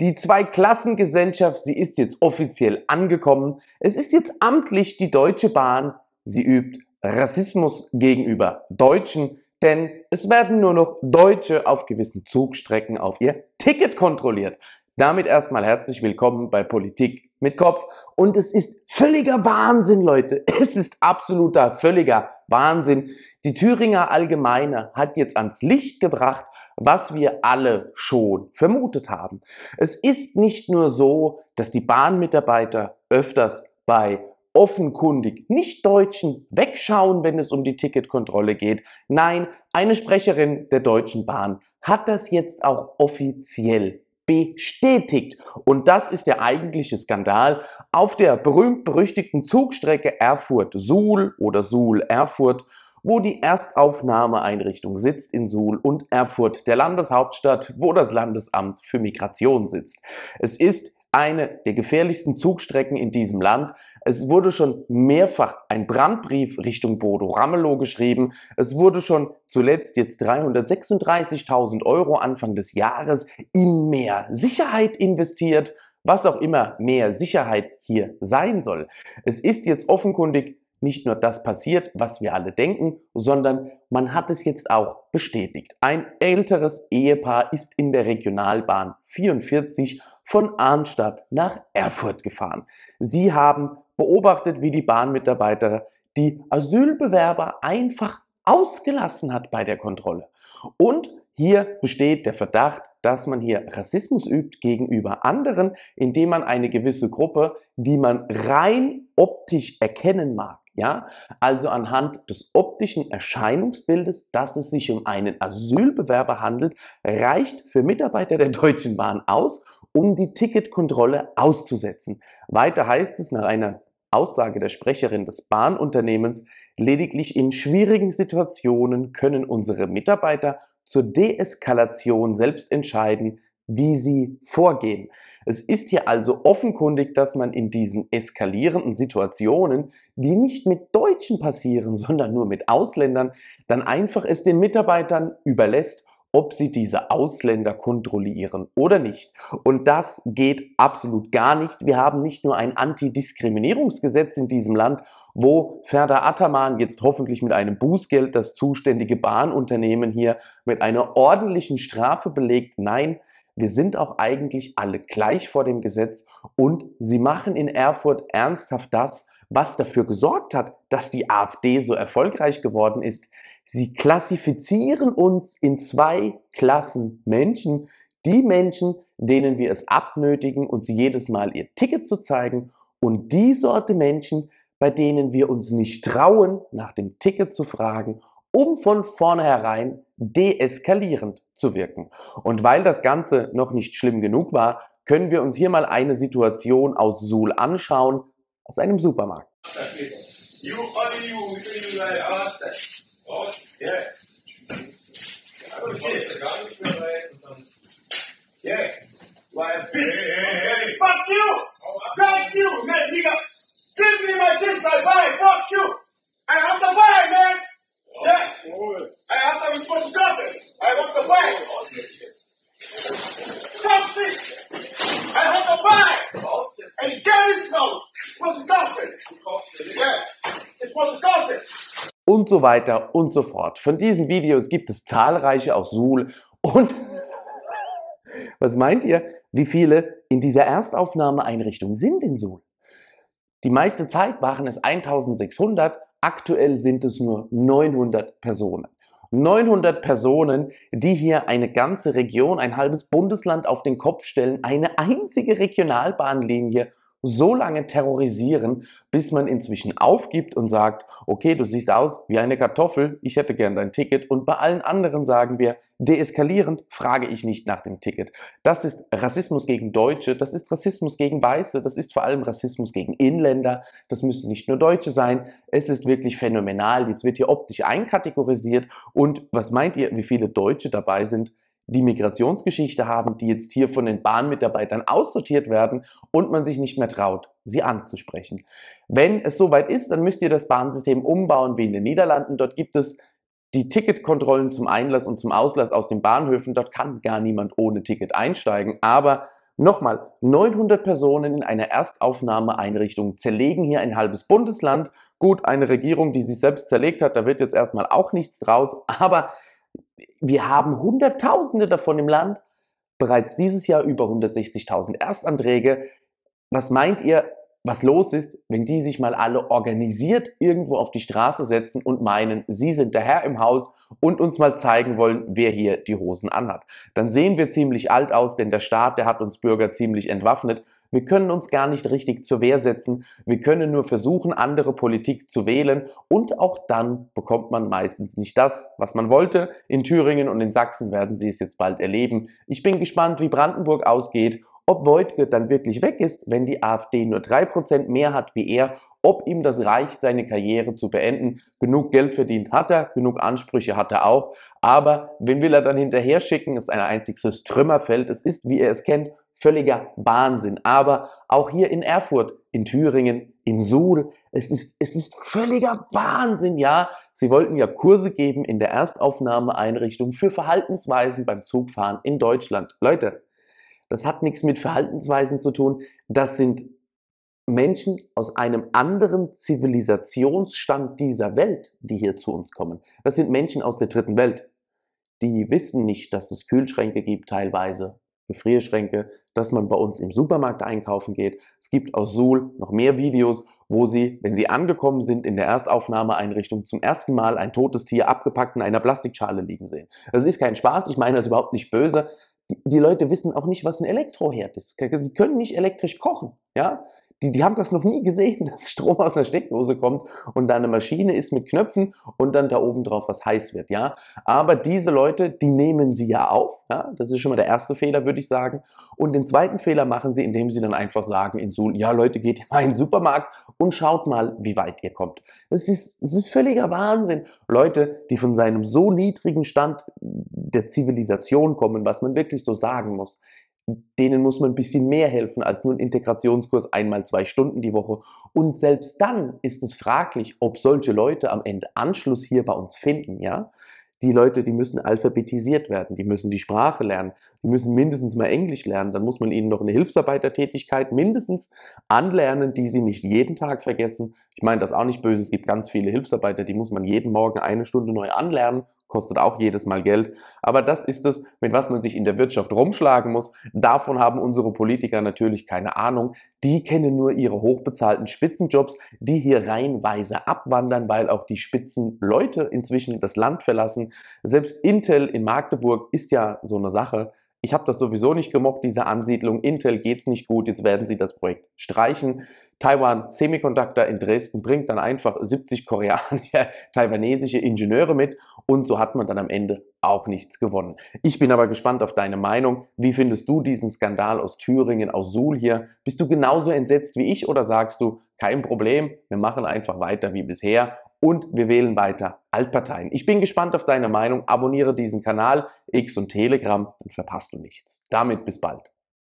Die Zweiklassengesellschaft, sie ist jetzt offiziell angekommen. Es ist jetzt amtlich die Deutsche Bahn. Sie übt Rassismus gegenüber Deutschen, denn es werden nur noch Deutsche auf gewissen Zugstrecken auf ihr Ticket kontrolliert. Damit erstmal herzlich willkommen bei Politik mit Kopf. Und es ist völliger Wahnsinn, Leute. Es ist absoluter, völliger Wahnsinn. Die Thüringer Allgemeine hat jetzt ans Licht gebracht, was wir alle schon vermutet haben. Es ist nicht nur so, dass die Bahnmitarbeiter öfters bei offenkundig nicht Deutschen wegschauen, wenn es um die Ticketkontrolle geht. Nein, eine Sprecherin der Deutschen Bahn hat das jetzt auch offiziell bestätigt. Und das ist der eigentliche Skandal. Auf der berühmt-berüchtigten Zugstrecke Erfurt-Suhl oder Suhl-Erfurt wo die Erstaufnahmeeinrichtung sitzt in Suhl und Erfurt, der Landeshauptstadt, wo das Landesamt für Migration sitzt. Es ist eine der gefährlichsten Zugstrecken in diesem Land. Es wurde schon mehrfach ein Brandbrief Richtung Bodo Ramelow geschrieben. Es wurde schon zuletzt jetzt 336.000 Euro Anfang des Jahres in mehr Sicherheit investiert, was auch immer mehr Sicherheit hier sein soll. Es ist jetzt offenkundig nicht nur das passiert, was wir alle denken, sondern man hat es jetzt auch bestätigt. Ein älteres Ehepaar ist in der Regionalbahn 44 von Arnstadt nach Erfurt gefahren. Sie haben beobachtet, wie die Bahnmitarbeiter die Asylbewerber einfach ausgelassen hat bei der Kontrolle. Und hier besteht der Verdacht, dass man hier Rassismus übt gegenüber anderen, indem man eine gewisse Gruppe, die man rein optisch erkennen mag, ja, also anhand des optischen Erscheinungsbildes, dass es sich um einen Asylbewerber handelt, reicht für Mitarbeiter der Deutschen Bahn aus, um die Ticketkontrolle auszusetzen. Weiter heißt es nach einer Aussage der Sprecherin des Bahnunternehmens, lediglich in schwierigen Situationen können unsere Mitarbeiter zur Deeskalation selbst entscheiden, wie sie vorgehen. Es ist hier also offenkundig, dass man in diesen eskalierenden Situationen, die nicht mit Deutschen passieren, sondern nur mit Ausländern, dann einfach es den Mitarbeitern überlässt, ob sie diese Ausländer kontrollieren oder nicht. Und das geht absolut gar nicht. Wir haben nicht nur ein Antidiskriminierungsgesetz in diesem Land, wo Ferda Ataman jetzt hoffentlich mit einem Bußgeld das zuständige Bahnunternehmen hier mit einer ordentlichen Strafe belegt. Nein, wir sind auch eigentlich alle gleich vor dem Gesetz und sie machen in Erfurt ernsthaft das, was dafür gesorgt hat, dass die AfD so erfolgreich geworden ist. Sie klassifizieren uns in zwei Klassen Menschen. Die Menschen, denen wir es abnötigen, uns jedes Mal ihr Ticket zu zeigen und die Sorte Menschen, bei denen wir uns nicht trauen, nach dem Ticket zu fragen um von vornherein deeskalierend zu wirken. Und weil das Ganze noch nicht schlimm genug war, können wir uns hier mal eine Situation aus Suhl anschauen, aus einem Supermarkt. You, Und so weiter und so fort. Von diesen Videos gibt es zahlreiche aus Suhl und was meint ihr, wie viele in dieser Erstaufnahmeeinrichtung sind in Suhl? Die meiste Zeit waren es 1600, Aktuell sind es nur 900 Personen. 900 Personen, die hier eine ganze Region, ein halbes Bundesland auf den Kopf stellen, eine einzige Regionalbahnlinie so lange terrorisieren, bis man inzwischen aufgibt und sagt, okay, du siehst aus wie eine Kartoffel, ich hätte gern dein Ticket. Und bei allen anderen sagen wir, deeskalierend frage ich nicht nach dem Ticket. Das ist Rassismus gegen Deutsche, das ist Rassismus gegen Weiße, das ist vor allem Rassismus gegen Inländer, das müssen nicht nur Deutsche sein. Es ist wirklich phänomenal. Jetzt wird hier optisch einkategorisiert. Und was meint ihr, wie viele Deutsche dabei sind? Die Migrationsgeschichte haben, die jetzt hier von den Bahnmitarbeitern aussortiert werden und man sich nicht mehr traut, sie anzusprechen. Wenn es soweit ist, dann müsst ihr das Bahnsystem umbauen wie in den Niederlanden. Dort gibt es die Ticketkontrollen zum Einlass und zum Auslass aus den Bahnhöfen. Dort kann gar niemand ohne Ticket einsteigen. Aber Nochmal, 900 Personen in einer Erstaufnahmeeinrichtung zerlegen hier ein halbes Bundesland. Gut, eine Regierung, die sich selbst zerlegt hat, da wird jetzt erstmal auch nichts draus. Aber wir haben Hunderttausende davon im Land. Bereits dieses Jahr über 160.000 Erstanträge. Was meint ihr, was los ist, wenn die sich mal alle organisiert irgendwo auf die Straße setzen und meinen, sie sind der Herr im Haus und uns mal zeigen wollen, wer hier die Hosen anhat. Dann sehen wir ziemlich alt aus, denn der Staat, der hat uns Bürger ziemlich entwaffnet. Wir können uns gar nicht richtig zur Wehr setzen. Wir können nur versuchen, andere Politik zu wählen und auch dann bekommt man meistens nicht das, was man wollte. In Thüringen und in Sachsen werden Sie es jetzt bald erleben. Ich bin gespannt, wie Brandenburg ausgeht ob Wojtke dann wirklich weg ist, wenn die AfD nur 3% mehr hat wie er, ob ihm das reicht, seine Karriere zu beenden. Genug Geld verdient hat er, genug Ansprüche hat er auch, aber wen will er dann hinterher schicken, ist ein einziges Trümmerfeld. Es ist, wie er es kennt, völliger Wahnsinn. Aber auch hier in Erfurt, in Thüringen, in Suhl, es ist, es ist völliger Wahnsinn, ja. Sie wollten ja Kurse geben in der Erstaufnahmeeinrichtung für Verhaltensweisen beim Zugfahren in Deutschland. Leute, das hat nichts mit Verhaltensweisen zu tun. Das sind Menschen aus einem anderen Zivilisationsstand dieser Welt, die hier zu uns kommen. Das sind Menschen aus der dritten Welt. Die wissen nicht, dass es Kühlschränke gibt teilweise, Gefrierschränke, dass man bei uns im Supermarkt einkaufen geht. Es gibt aus Suhl noch mehr Videos, wo sie, wenn sie angekommen sind in der Erstaufnahmeeinrichtung, zum ersten Mal ein totes Tier abgepackt in einer Plastikschale liegen sehen. Das ist kein Spaß, ich meine das überhaupt nicht böse die Leute wissen auch nicht, was ein Elektroherd ist. Die können nicht elektrisch kochen. Ja? Die, die haben das noch nie gesehen, dass Strom aus einer Steckdose kommt und da eine Maschine ist mit Knöpfen und dann da oben drauf was heiß wird. Ja? Aber diese Leute, die nehmen sie ja auf. Ja? Das ist schon mal der erste Fehler, würde ich sagen. Und den zweiten Fehler machen sie, indem sie dann einfach sagen in Suhl, ja Leute, geht mal in den Supermarkt und schaut mal, wie weit ihr kommt. Das ist, das ist völliger Wahnsinn. Leute, die von seinem so niedrigen Stand der Zivilisation kommen, was man wirklich so sagen muss, denen muss man ein bisschen mehr helfen als nur ein Integrationskurs einmal zwei Stunden die Woche. Und selbst dann ist es fraglich, ob solche Leute am Ende Anschluss hier bei uns finden, ja die Leute, die müssen alphabetisiert werden, die müssen die Sprache lernen, die müssen mindestens mal Englisch lernen, dann muss man ihnen noch eine Hilfsarbeitertätigkeit mindestens anlernen, die sie nicht jeden Tag vergessen. Ich meine das auch nicht böse, es gibt ganz viele Hilfsarbeiter, die muss man jeden Morgen eine Stunde neu anlernen, kostet auch jedes Mal Geld. Aber das ist es, mit was man sich in der Wirtschaft rumschlagen muss. Davon haben unsere Politiker natürlich keine Ahnung. Die kennen nur ihre hochbezahlten Spitzenjobs, die hier reihenweise abwandern, weil auch die Spitzenleute inzwischen das Land verlassen. Selbst Intel in Magdeburg ist ja so eine Sache. Ich habe das sowieso nicht gemocht, diese Ansiedlung. Intel geht's nicht gut, jetzt werden sie das Projekt streichen. Taiwan Semiconductor in Dresden bringt dann einfach 70 koreanische, taiwanesische Ingenieure mit und so hat man dann am Ende auch nichts gewonnen. Ich bin aber gespannt auf deine Meinung. Wie findest du diesen Skandal aus Thüringen, aus Suhl hier? Bist du genauso entsetzt wie ich oder sagst du, kein Problem, wir machen einfach weiter wie bisher und wir wählen weiter Altparteien. Ich bin gespannt auf deine Meinung. Abonniere diesen Kanal, X und Telegram, dann verpasst du nichts. Damit bis bald.